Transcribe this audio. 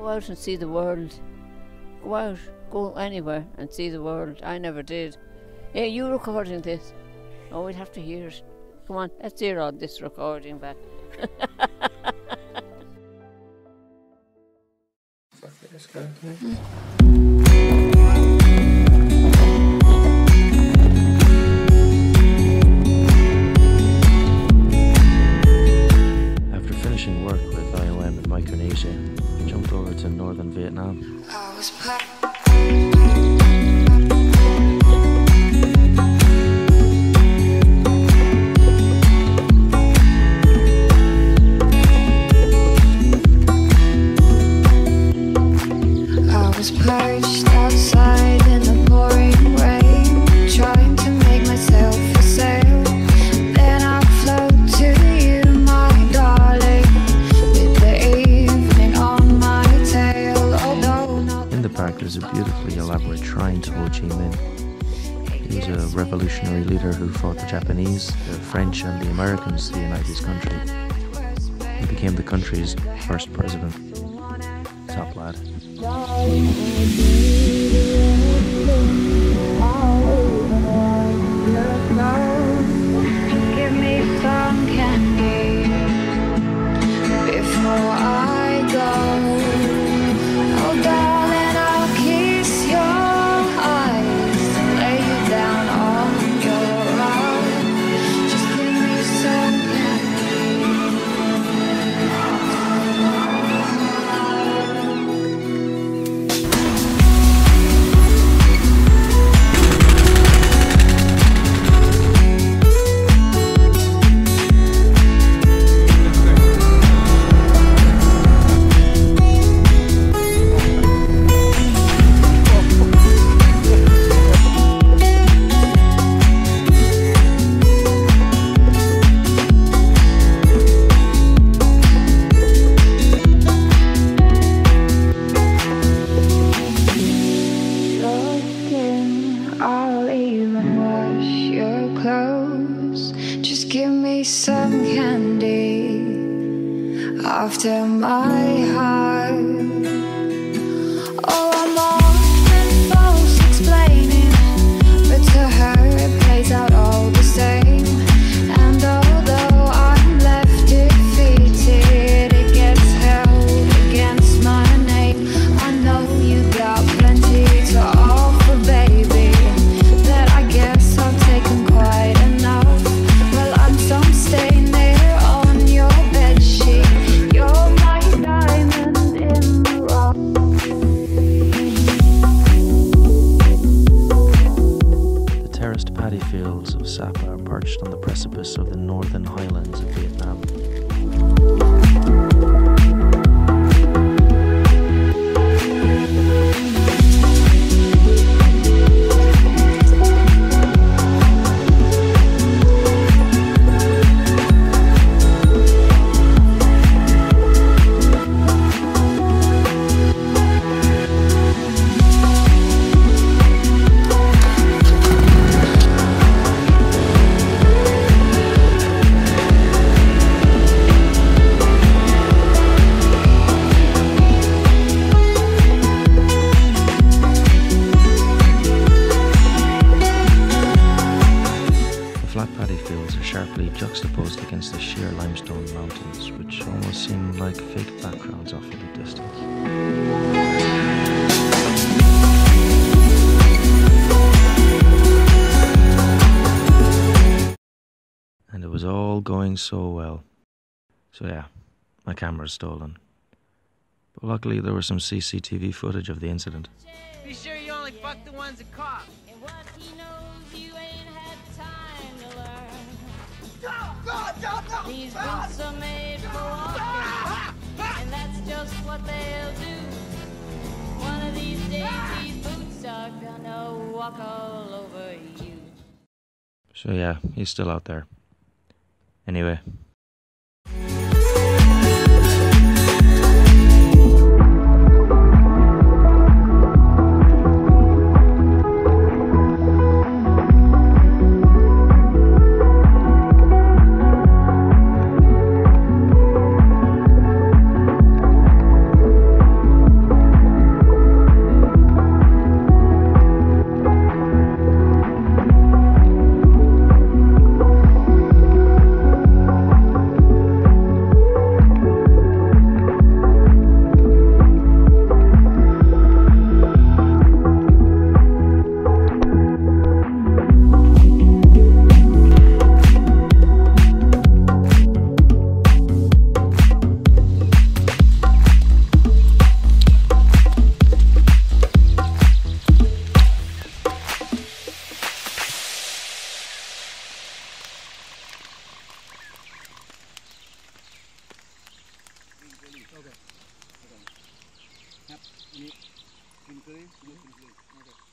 Go out and see the world. Go out, go anywhere and see the world. I never did. Yeah, you recording this? Oh, we'd have to hear it. Come on, let's hear all this recording back. After finishing work with IOM in Micronesia, over to northern Vietnam. The a beautifully elaborate shrine to Ho Chi Minh. He was a revolutionary leader who fought the Japanese, the French, and the Americans to unite his country. He became the country's first president. Top lad. Some candy after my terraced paddy fields of Sapa are perched on the precipice of the northern highlands of Vietnam. Flat paddy fields are sharply juxtaposed against the sheer limestone mountains, which almost seem like fake backgrounds off in the distance. And it was all going so well. So, yeah, my camera's stolen. But luckily, there was some CCTV footage of the incident. Be sure you only fuck the ones that cough. These boots are made for walking, and that's just what they'll do. One of these days, these boots are gonna walk all over you. So, yeah, he's still out there. Anyway, ครับอันนี้คุณเคยคุณเคยนะครับ